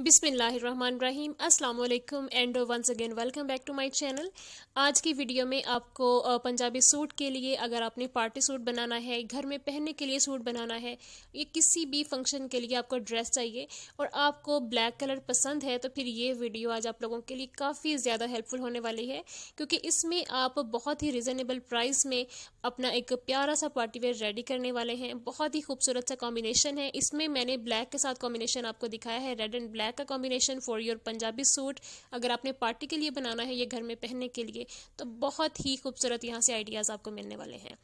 बिसमीम अस्सलाम and once again welcome back to my channel. आज की वीडियो में आपको पंजाबी सूट के लिए अगर आपने पार्टी सूट बनाना है, घर में पहनने के लिए सूट बनाना है, ये किसी भी फ़ंक्शन के लिए आपको ड्रेस चाहिए और आपको ब्लैक कलर पसंद है तो फिर ये वीडियो आज आप लोगों के लिए काफ़ी ज़्यादा हेल्पफुल होने वाली है, क्योंकि इसमें आप बहुत ही रिजनेबल प्राइस में अपना एक प्यारा सा पार्टी वेयर रेडी करने वाले हैं। बहुत ही खूबसूरत सा कॉम्बिनेशन है। इसमें मैंने ब्लैक के साथ कॉम्बिनेशन आपको दिखाया है, रेड एंड ब्लैक। ब्लैक का combination for your Punjabi suit अगर आपने पार्टी के लिए बनाना है या घर में पहनने के लिए तो बहुत ही खूबसूरत यहाँ से आइडियाज़ आपको मिलने वाले हैं।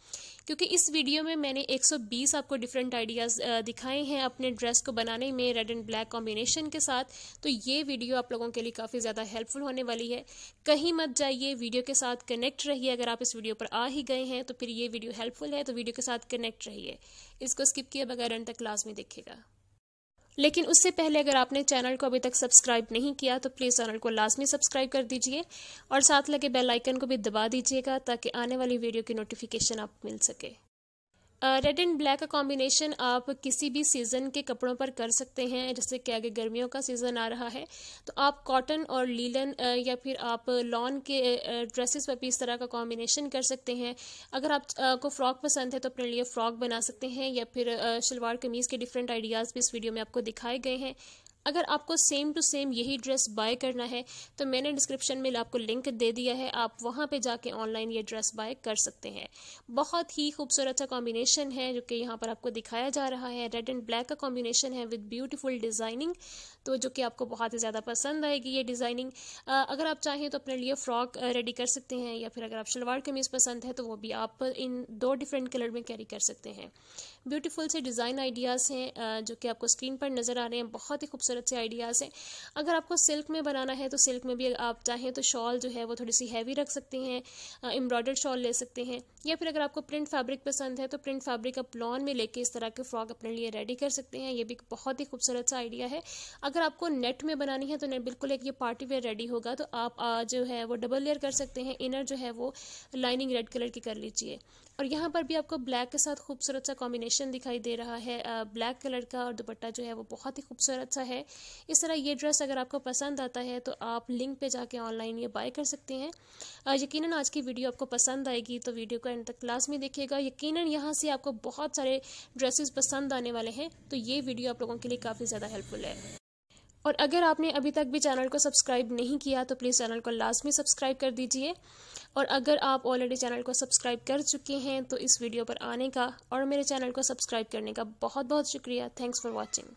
क्योंकि इस वीडियो में मैंने 120 आपको डिफरेंट आइडियाज़ दिखाए हैं अपने ड्रेस को बनाने में रेड एंड ब्लैक कॉम्बिनेशन के साथ। तो ये वीडियो आप लोगों के लिए काफ़ी ज़्यादा हेल्पफुल होने वाली है। कहीं मत जाइए वीडियो के साथ कनेक्ट रहिए। अगर आप इस वीडियो पर आ ही गए हैं तो फिर ये वीडियो हेल्पफुल है तो वीडियो के साथ कनेक्ट रहिए। इसको स्किप किए बगैर अंत तक क्लास में देखेगा लेकिन उससे पहले अगर आपने चैनल को अभी तक सब्सक्राइब नहीं किया तो प्लीज़ चैनल को लाजमी सब्सक्राइब कर दीजिए और साथ लगे बेल आइकन को भी दबा दीजिएगा ताकि आने वाली वीडियो की नोटिफिकेशन आप मिल सके। रेड एंड ब्लैक का कॉम्बिनेशन आप किसी भी सीज़न के कपड़ों पर कर सकते हैं, जैसे कि आगे गर्मियों का सीज़न आ रहा है तो आप कॉटन और लीलन या फिर आप लॉन के ड्रेसेस पर भी इस तरह का कॉम्बिनेशन कर सकते हैं। अगर आप को फ्रॉक पसंद है तो अपने लिए फ़्रॉक बना सकते हैं, या फिर शलवार कमीज़ के डिफरेंट आइडियाज़ भी इस वीडियो में आपको दिखाए गए हैं। अगर आपको सेम टू सेम यही ड्रेस बाय करना है तो मैंने डिस्क्रिप्शन में आपको लिंक दे दिया है, आप वहाँ पे जाके ऑनलाइन ये ड्रेस बाय कर सकते हैं। बहुत ही खूबसूरत सा कॉम्बिनेशन है, जो कि यहाँ पर आपको दिखाया जा रहा है। रेड एंड ब्लैक का कॉम्बिनेशन है विद ब्यूटीफुल डिज़ाइनिंग तो जो कि आपको बहुत ही ज़्यादा पसंद आएगी ये डिज़ाइनिंग अगर आप चाहें तो अपने लिए फ़्रॉक रेडी कर सकते हैं, या फिर अगर आप शलवार कमीज़ पसंद है तो वो भी आप इन दो डिफरेंट कलर में कैरी कर सकते हैं। ब्यूटीफुल से डिज़ाइन आइडियाज़ हैं जो कि आपको स्क्रीन पर नज़र आ रहे हैं। बहुत ही खूबसूरत से आइडियाज़ हैं। अगर आपको सिल्क में बनाना है तो सिल्क में भी आप चाहें तो शॉल जो है, वो थोड़ी सी हैवी रख सकते हैं एम्ब्रॉयडर्ड शॉल ले सकते हैं। या फिर अगर आपको प्रिंट फैब्रिक पसंद है तो प्रिंट फैब्रिक आप लॉन में लेके इस तरह के फ्रॉक अपने लिए रेडी कर सकते हैं। ये भी बहुत ही खूबसूरत सा आइडिया है। अगर आपको नेट में बनानी है तो नेट बिल्कुल एक ये पार्टी वेयर रेडी होगा तो आप जो है, वो डबल लेयर कर सकते हैं। इनर जो है, वो लाइनिंग रेड कलर की कर लीजिए। और यहाँ पर भी आपको ब्लैक के साथ खूबसूरत सा कॉम्बिनेशन दिखाई दे रहा है। ब्लैक कलर का और दुपट्टा जो है वो बहुत ही खूबसूरत सा है। इस तरह ये ड्रेस अगर आपको पसंद आता है तो आप लिंक पे जाके ऑनलाइन ये बाय कर सकते हैं। यकीनन आज की वीडियो आपको पसंद आएगी तो वीडियो को एंड तक क्लास में देखिएगा। यकीनन यहाँ से आपको बहुत सारे ड्रेसेस पसंद आने वाले हैं तो ये वीडियो आप लोगों के लिए काफ़ी ज़्यादा हेल्पफुल है। और अगर आपने अभी तक भी चैनल को सब्सक्राइब नहीं किया तो प्लीज़ चैनल को लाजमी सब्सक्राइब कर दीजिए। और अगर आप ऑलरेडी चैनल को सब्सक्राइब कर चुके हैं तो इस वीडियो पर आने का और मेरे चैनल को सब्सक्राइब करने का बहुत बहुत शुक्रिया। Thanks for watching